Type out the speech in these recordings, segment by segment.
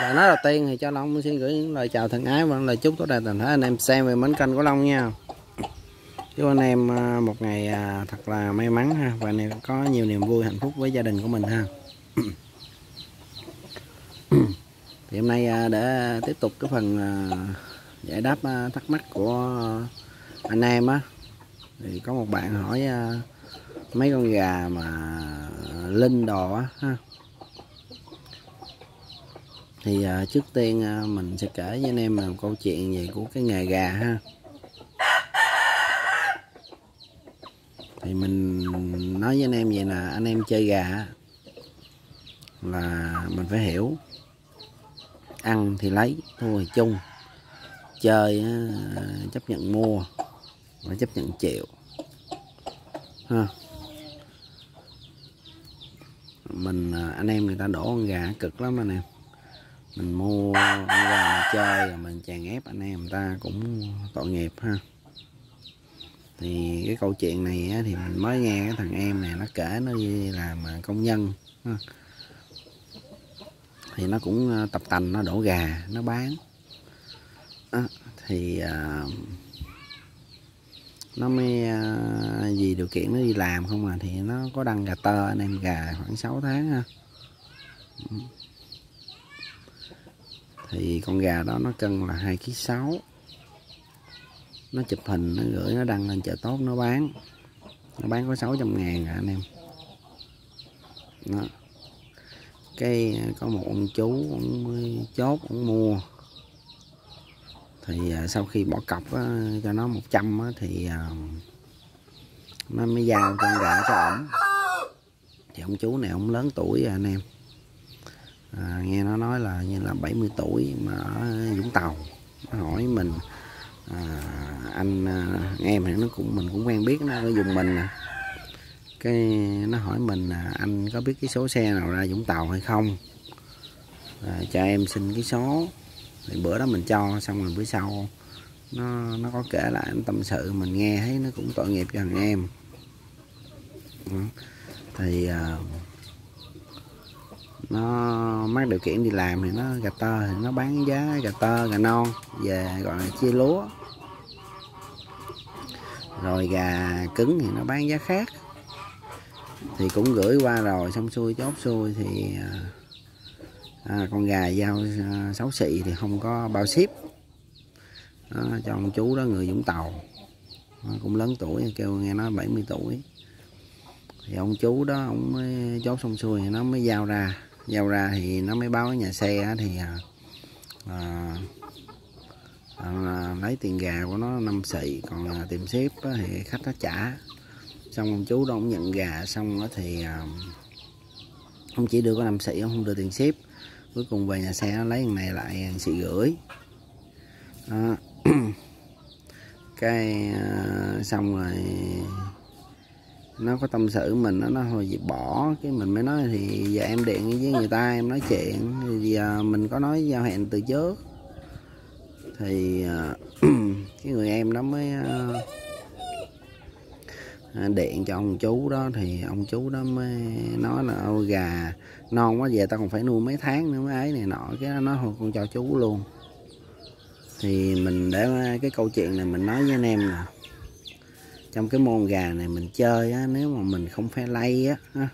và nói đầu tiên thì cho Long xin gửi những lời chào thân ái và lời chúc tốt đẹp toàn thể anh em xem về mến kênh của Long nha. Chúc anh em à, một ngày à, thật là may mắn ha. Và anh em có nhiều niềm vui, hạnh phúc với gia đình của mình ha. Thì hôm nay à, để tiếp tục cái phần giải đáp thắc mắc của anh em á, thì có một bạn hỏi mấy con gà mà linh đồ á ha thì uh, trước tiên uh, mình sẽ kể với anh em một câu chuyện về của cái nghề gà ha. Thì mình nói với anh em vậy là anh em chơi gà là mình phải hiểu. Ăn thì lấy thua thì chung. Chơi uh, chấp nhận mua và chấp nhận chịu. Ha. Mình à, anh em người ta đổ con gà cực lắm anh em mình mua con gà mình chơi rồi mình chèn ép anh em ta cũng tội nghiệp ha. Thì cái câu chuyện này á, thì mình mới nghe cái thằng em này nó kể nó đi làm mà công nhân ha. thì nó cũng ờ, tập tành nó đổ gà nó bán. À, thì à, nó mới à, vì điều kiện nó đi làm không à thì nó có đăng gà tơ anh em gà khoảng 6 tháng ha thì con gà đó nó cân là hai kg sáu. Nó chụp hình nó gửi nó đăng lên chợ tốt nó bán. Nó bán có 600 ngàn à anh em? Đó. cái à, có một ông chú ông mới chốt ông mua. Thì à, sau khi bỏ cọc á, cho nó 100 á, thì à, nó mới giao con gà cho ổng. Thì ông chú này ông lớn tuổi rồi anh em à, nghe nó nói là như là 70 tuổi mà ở Vũng Tàu. Nó hỏi mình à, anh à, em thì nó cũng mình cũng quen biết nó ở dùng mình nè. Cái nó hỏi mình là anh có biết cái số xe nào ra Vũng Tàu hay không? À, cho em xin cái số. Thì bữa đó mình cho xong rồi bữa sau nó nó có kể lại anh tâm sự mình nghe thấy nó cũng tội nghiệp cho thằng em. Ừ. Thì uh, nó mắc điều kiện đi làm thì nó gà tơ thì nó bán giá gà tơ gà non về gọi là chia lúa. Rồi gà cứng thì nó bán giá khác. Thì cũng gửi qua rồi xong xuôi chốt xuôi thì à, à con gà giao à, xấu xị thì không có bao ship. Đó, cho ông chú đó người Vũng Tàu. Nó cũng lớn tuổi kêu nghe nói 70 tuổi. Thì ông chú đó ông mới chốt xong xuôi thì nó mới giao ra giao ra thì nó mới báo nhà xe thì à, à, à, lấy tiền gà của nó năm xị còn à, tiền ship thì khách nó trả. Xong ông chú đó ông nhận gà xong thì à, ông chỉ đưa có năm xị ông không đưa tiền ship. Cuối cùng về nhà xe nó lấy thằng này lại thằng xị gửi. À, cái à, xong rồi nó có tâm sự mình, nó nói hồi gì bỏ. Cái mình mới nói thì giờ em điện với người ta, em nói chuyện. Thì giờ mình có nói giao hẹn từ trước. Thì à, cái người em nó mới à, à, điện cho ông chú đó. Thì ông chú đó mới nói là, ô, gà non quá về, tao còn phải nuôi mấy tháng nữa mới ấy này nọ. Cái nó nói thôi, con cho chú luôn. Thì mình để cái câu chuyện này mình nói với anh em nè trong cái môn gà này mình chơi á, nếu mà mình không phải lay á,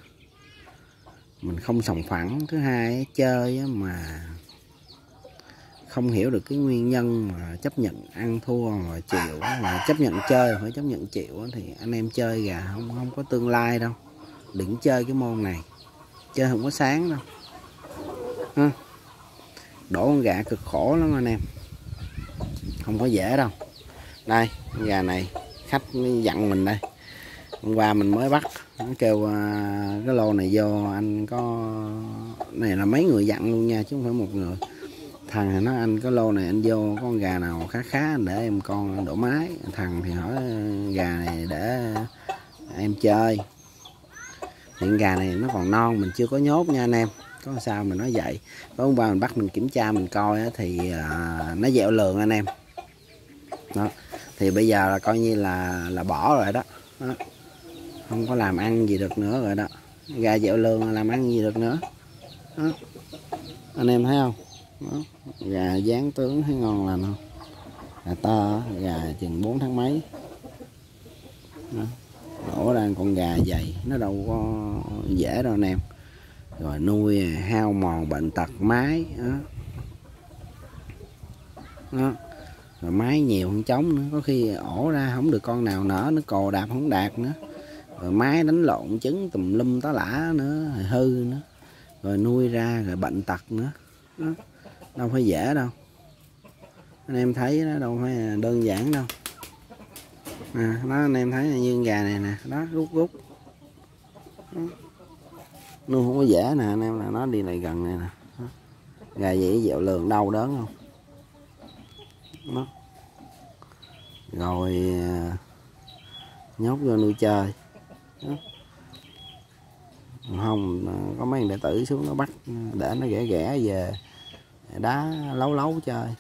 mình không sòng phẳng thứ hai á, chơi á, mà không hiểu được cái nguyên nhân mà chấp nhận ăn thua mà chịu mà chấp nhận chơi phải chấp nhận chịu thì anh em chơi gà không không có tương lai đâu. Đừng chơi cái môn này. Chơi không có sáng đâu. Ha. đổ con gà cực khổ lắm anh em. Không có dễ đâu. Đây gà này khách dặn mình đây. Hôm qua mình mới bắt, nó kêu à, cái lô này vô, anh có, này là mấy người dặn luôn nha, chứ không phải một người. Thằng thì nói, anh cái lô này anh vô con gà nào khá khá để em con đổ mái thằng thì hỏi, gà này để em chơi. Hiện gà này nó còn non, mình chưa có nhốt nha anh em. Có sao mình nói vậy. Có hôm qua mình bắt mình kiểm tra, mình coi thì à, nó dẻo lường anh em. Đó thì bây giờ là coi như là là bỏ rồi đó, đó. không có làm ăn gì được nữa rồi đó gà dẹo lương làm ăn gì được nữa đó. anh em thấy không đó. gà dán tướng thấy ngon lành không gà to gà chừng 4 tháng mấy đó. đổ ra con gà dày nó đâu có dễ đâu anh em rồi nuôi hao mòn bệnh tật mái đó. đó rồi mái nhiều hơn trống nữa có khi ổ ra không được con nào nở nó cồ đạp không đạt nữa. Rồi mái đánh lộn trứng tùm lum tá lả nữa rồi hư nữa. Rồi nuôi ra rồi bệnh tật nữa. Đó. đâu phải dễ đâu. Anh em thấy đó đâu phải đơn giản đâu. À, đó anh em thấy như gà này nè đó rút rút. Đó. nuôi không có dễ nè anh em là nó đi lại gần này nè. Đó. gà gì dẹo lường đau đớn không? Đó. rồi à, nhốt vô nuôi chơi. Đó. không à, có mấy đệ tử xuống nó bắt à, để nó ghẻ ghẻ về đá lấu lấu chơi.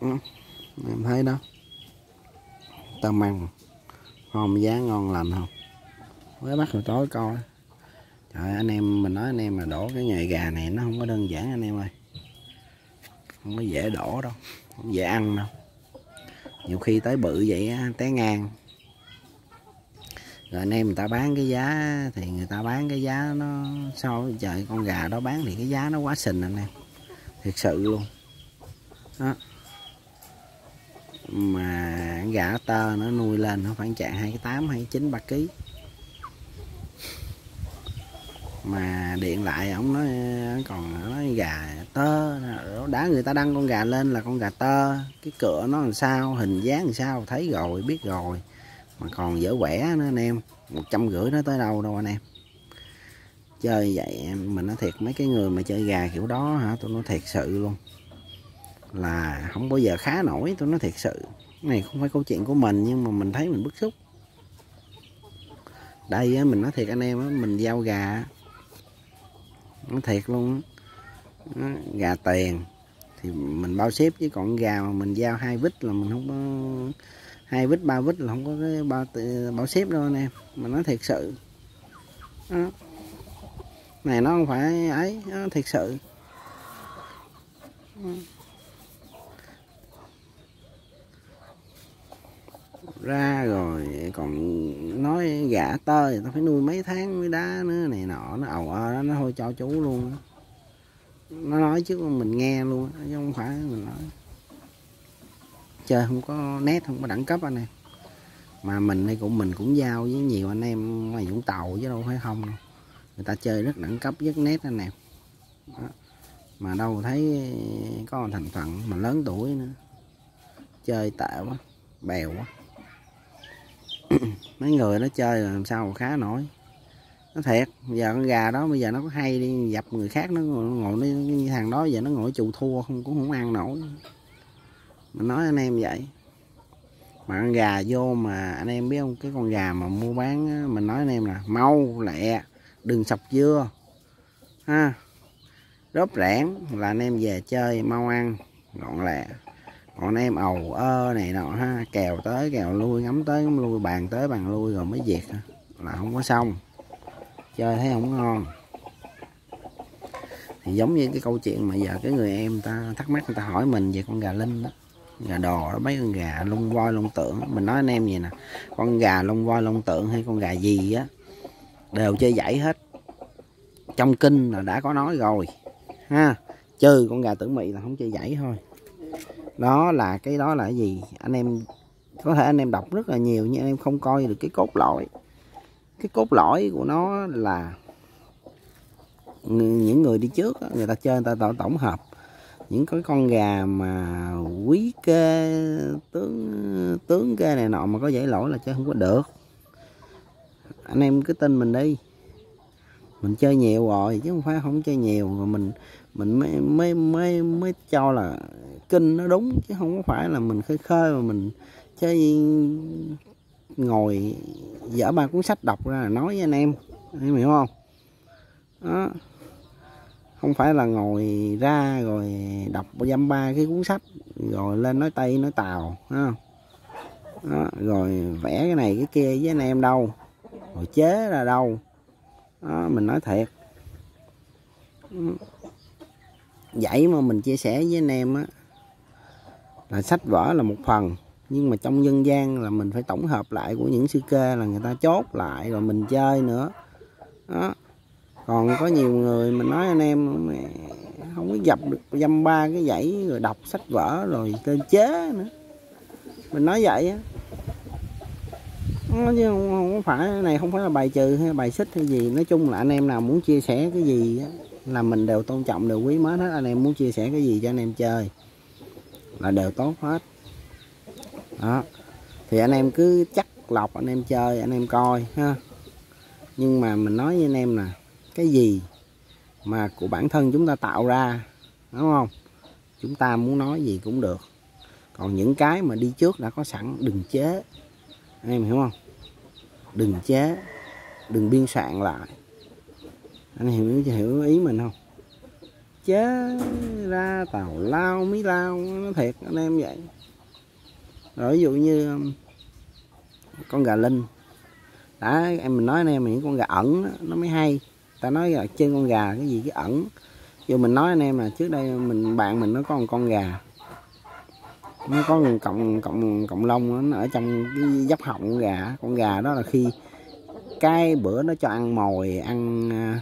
Ừ, em thấy đó. Tôm ăn không giá ngon lành không? Với bắt rồi tối coi. Trời anh em, mình nói anh em mà đổ cái nghề gà này, nó không có đơn giản anh em ơi không có dễ đổ đâu, không dễ ăn đâu. Nhiều khi tới bự vậy té ngang. Rồi anh em người ta bán cái giá, thì người ta bán cái giá nó so với trời, con gà đó bán thì cái giá nó quá xình anh em. Thiệt sự luôn. Đó. Mà gà tơ nó nuôi lên nó khoảng chạy hai cái tám, hai chín, ba ký mà điện lại ổng nói còn nói gà tơ đá người ta đăng con gà lên là con gà tơ. Cái cửa nó làm sao, hình dáng làm sao, thấy rồi, biết rồi. Mà còn dở quẻ nữa anh em. Một trăm rưỡi nó tới đâu đâu anh em. Chơi vậy mình nói thiệt, mấy cái người mà chơi gà kiểu đó hả tôi nói thiệt sự luôn. Là không bao giờ khá nổi tôi nói thiệt sự. Này không phải câu chuyện của mình, nhưng mà mình thấy mình bức xúc. Đây mình nói thiệt anh em mình giao gà nó thiệt luôn á. gà tiền. Thì mình bao xếp chứ còn gà mà mình giao hai vít là mình không có, hai vít, ba vít là không có cái bao bao xếp đâu anh em. Mà nó thiệt sự. Đó. này nó không phải ấy, nó thiệt sự. Ra rồi, còn nói gã tơi, tao phải nuôi mấy tháng mới đá nữa này nọ, nó ầu ơ đó nó thôi cho chú luôn. Nó nói chứ mình nghe luôn, chứ không phải mình nói. Chơi không có nét, không có đẳng cấp anh em. Mà mình đây cũng, mình cũng giao với nhiều anh em ngoài Vũng Tàu chứ đâu phải không đâu. Người ta chơi rất đẳng cấp, rất nét anh em. Đó. mà đâu thấy có thành phần mà lớn tuổi nữa. Chơi tệ quá, bèo quá. mấy người nó chơi làm sao mà khá nổi. Nó thiệt giờ con gà đó bây giờ nó có hay đi dập người khác nó ngồi, ngồi nó, như thằng đó giờ nó ngồi chù thua không cũng không ăn nổi. Mình nói anh em vậy. Mà con gà vô mà anh em biết không cái con gà mà mua bán mình nói anh em là mau lẹ đừng sọc dưa. Ha rốt rẽn là anh em về chơi mau ăn gọn lẹ còn em ầu ơ này nọ ha, kèo tới kèo lui, ngắm tới ngắm lui, bàn tới bàn lui rồi mới diệt là không có xong. Chơi thấy không ngon. Thì giống như cái câu chuyện mà giờ cái người em ta thắc mắc, người ta hỏi mình về con gà linh đó. Gà đò đó, mấy con gà lông voi lông tượng mình nói anh em gì nè, con gà lông voi lông tượng hay con gà gì á, đều chơi dãy hết. Trong kinh là đã có nói rồi, ha. Trừ con gà tử mị là không chơi dãy thôi đó là cái đó là cái gì? Anh em, có thể anh em đọc rất là nhiều nhưng anh em không coi được cái cốt lõi. Cái cốt lõi của nó là những người đi trước người ta chơi, người ta tổng hợp. Những cái con gà mà quý kê, tướng tướng kê này nọ mà có dãy lỗi là chơi không có được. Anh em cứ tin mình đi. Mình chơi nhiều rồi chứ không phải không chơi nhiều rồi mình mình mới mới mới mới cho là kinh nó đúng chứ không có phải là mình khơi khơi mà mình chơi ngồi dở ba cuốn sách đọc ra là nói với anh em. Em hiểu không? Đó. Không phải là ngồi ra rồi đọc dăm ba cái cuốn sách rồi lên nói tây nói tàu không? Đó, rồi vẽ cái này cái kia với anh em đâu? Rồi chế ra đâu? Đó, mình nói thiệt. Ừ dãy mà mình chia sẻ với anh em á là sách vở là một phần nhưng mà trong dân gian là mình phải tổng hợp lại của những sư kê là người ta chốt lại rồi mình chơi nữa. Đó. Còn có nhiều người mình nói anh em không có dập được dăm ba cái dãy rồi đọc sách vở rồi tên chế nữa. Mình nói vậy á. Chứ không, không phải này không phải là bài trừ hay bài xích hay gì. Nói chung là anh em nào muốn chia sẻ cái gì á, là mình đều tôn trọng, đều quý mến hết. Anh em muốn chia sẻ cái gì cho anh em chơi là đều tốt hết. Đó. Thì anh em cứ chắc lọc anh em chơi, anh em coi, ha. Nhưng mà mình nói với anh em nè, cái gì mà của bản thân chúng ta tạo ra, đúng không? Chúng ta muốn nói gì cũng được. Còn những cái mà đi trước đã có sẵn, đừng chế. Anh em hiểu không? Đừng chế, đừng biên soạn lại anh hiểu hiểu ý mình không? Chế ra tàu lao mí lao, nó thiệt, anh em vậy. Rồi ví dụ như um, con gà linh. Đã, em mình nói anh em những con gà ẩn nó mới hay. Ta nói là trên con gà, cái gì cái ẩn. Dù mình nói anh em là trước đây mình, bạn mình nó có một con gà. Nó có một cộng cộng cộng lông nó ở trong cái dốc họng con gà con gà đó là khi cái bữa nó cho ăn mồi, ăn à,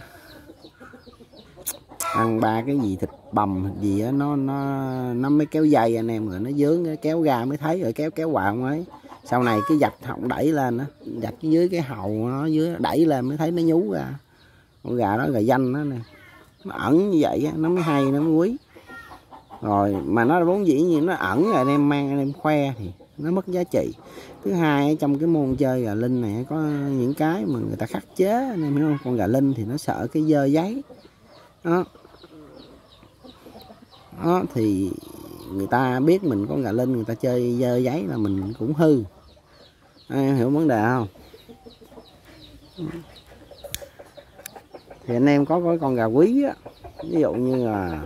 ăn ba cái gì thịt bầm gì á, nó nó nó mới kéo dây. Anh em rồi nó dướng kéo ra mới thấy rồi kéo kéo vào ấy. Sau này cái dạch họng đẩy lên á, dạch dưới cái hầu nó dưới, đẩy lên mới thấy nó nhú ra. Con gà đó gà danh đó nè. Nó ẩn như vậy á, nó mới hay, nó mới quý. Rồi mà nó vốn dĩ như nó ẩn rồi anh em mang, anh em khoe thì nó mất giá trị. Thứ hai trong cái môn chơi gà linh này có những cái mà người ta khắc chế, anh em hiểu không? Con gà linh thì nó sợ cái dơ giấy. Đó đó thì người ta biết mình có gà linh người ta chơi dơ giấy là mình cũng hư. À, hiểu vấn đề không? Thì anh em có cái con gà quý á ví dụ như là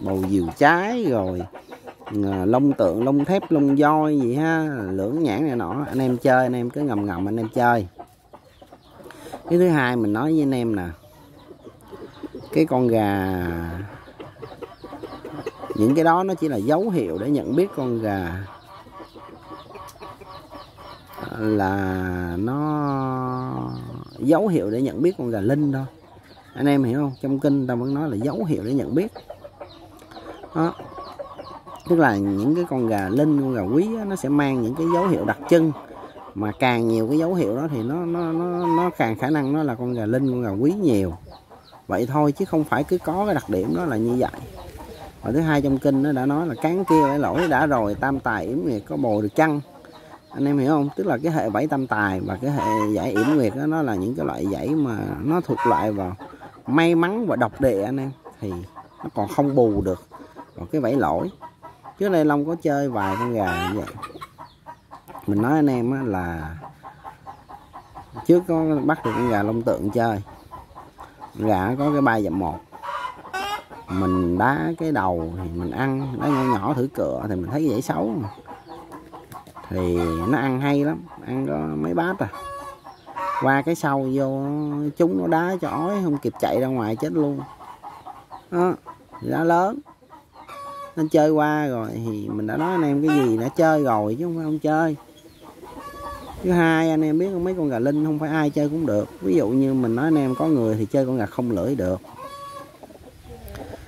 bầu diều trái rồi à, lông tượng lông thép lông voi gì ha lưỡng nhãn này nọ anh em chơi anh em cứ ngầm ngầm anh em chơi. Cái thứ hai mình nói với anh em nè cái con gà. Những cái đó nó chỉ là dấu hiệu để nhận biết con gà. Là nó dấu hiệu để nhận biết con gà linh thôi. Anh em hiểu không? Trong kinh ta vẫn nói là dấu hiệu để nhận biết. Đó. Tức là những cái con gà linh con gà quý đó, nó sẽ mang những cái dấu hiệu đặc trưng. Mà càng nhiều cái dấu hiệu đó thì nó nó nó nó càng khả năng nó là con gà linh con gà quý nhiều vậy thôi chứ không phải cứ có cái đặc điểm đó là như vậy. Và thứ hai trong kinh nó đã nói là cán kia phải lỗi đã rồi, tam tài yểm nguyệt có bồ được chăng? Anh em hiểu không? Tức là cái hệ bảy tam tài và cái hệ giải yểm nguyệt đó, nó là những cái loại giải mà nó thuộc loại vào may mắn và độc địa anh em. Thì nó còn không bù được còn cái vảy lỗi. Trước đây long có chơi vài con gà như vậy. Mình nói anh em là trước có bắt được con gà long tượng chơi gà có cái ba dặm một. Mình đá cái đầu thì mình ăn, đá nhỏ nhỏ thử cựa thì mình thấy dễ xấu. Thì nó ăn hay lắm, ăn có mấy bát à. Qua cái sau vô, chúng nó đá cho ói, không kịp chạy ra ngoài chết luôn. Đó, đá lớn. Nên chơi qua rồi thì mình đã nói anh em cái gì, đã chơi rồi chứ không phải không chơi thứ hai anh em biết không mấy con gà linh không phải ai chơi cũng được. Ví dụ như mình nói anh em có người thì chơi con gà không lưỡi được.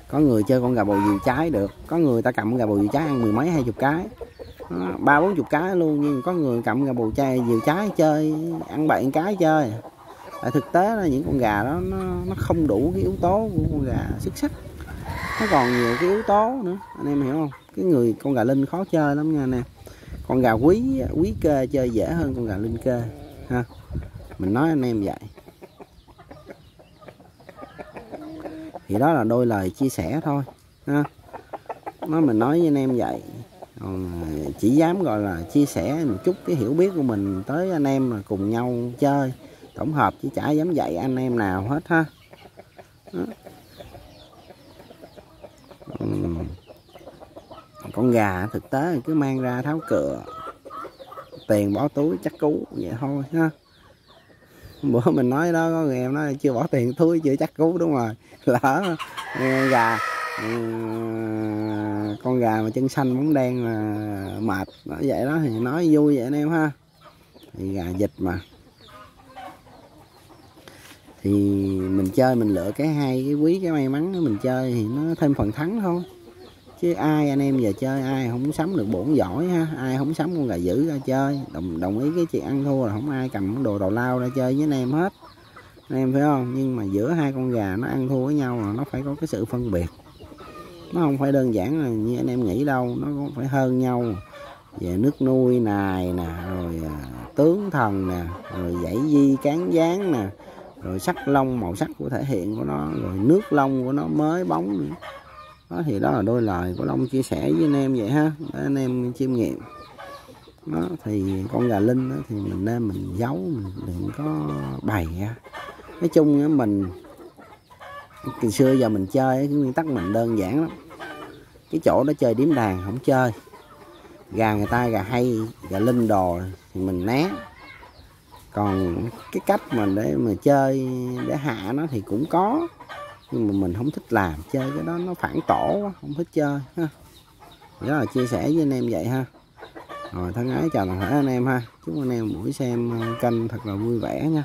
Có người chơi con gà bầu diều trái được. Có người ta cầm gà bầu diều trái ăn mười mấy hai chục cái. Ba bốn chục cái luôn nhưng có người cầm gà bầu chai diều trái chơi ăn bảy cái chơi. Tại thực tế là những con gà đó nó, nó không đủ cái yếu tố của con gà xuất sắc. Nó còn nhiều cái yếu tố nữa anh em hiểu không? Cái người con gà linh khó chơi lắm nha nè con gà quý quý kê chơi dễ hơn con gà linh kê ha? Mình nói anh em vậy. Thì đó là đôi lời chia sẻ thôi, ha? Nói mình nói với anh em vậy. Còn à, chỉ dám gọi là chia sẻ một chút cái hiểu biết của mình tới anh em mà cùng nhau chơi, tổng hợp chứ chả dám dạy anh em nào hết, ha? Đó. Con gà, thực tế cứ mang ra tháo cửa. Tiền bỏ túi chắc cú, vậy thôi, ha. Bữa mình nói đó, có người em nói chưa bỏ tiền túi, chưa chắc cú, đúng rồi. Lỡ gà ừ, con gà mà chân xanh bóng đen là mệt, nói vậy đó thì nói vui vậy anh em, ha. Thì gà dịch mà. Thì mình chơi mình lựa cái hai cái quý, cái may mắn mình chơi thì nó thêm phần thắng thôi chứ ai anh em giờ chơi, ai không sắm được bổn giỏi ha, ai không sắm con gà dữ ra chơi. Đồng đồng ý cái chuyện ăn thua là không ai cầm đồ đầu lao ra chơi với anh em hết. Anh em phải không? Nhưng mà giữa hai con gà nó ăn thua với nhau là nó phải có cái sự phân biệt. Nó không phải đơn giản là như anh em nghĩ đâu, nó cũng phải hơn nhau. Về nước nuôi nài nè, rồi à, tướng thần nè, rồi dãy di cán dáng nè, rồi sắc lông màu sắc của thể hiện của nó, rồi nước lông của nó mới bóng nữa đó thì đó là đôi lời của long chia sẻ với anh em vậy ha. Để anh em chiêm nghiệm. Đó thì con gà linh đó, thì mình nên mình giấu mình đừng có bày ra nói chung á mình từ xưa giờ mình chơi cái nguyên tắc mình đơn giản lắm. Cái chỗ đó chơi điếm đàn không chơi. Gà người ta gà hay gà linh đồ thì mình né. Còn cái cách mà để mà chơi để hạ nó thì cũng có nhưng mà mình không thích làm chơi, cái đó nó phản tổ quá, không thích chơi, ha. Đó là chia sẻ với anh em vậy, ha. Rồi thân ái chào toàn thể anh em, ha. Chúc anh em buổi xem ờ, kênh thật là vui vẻ, nha.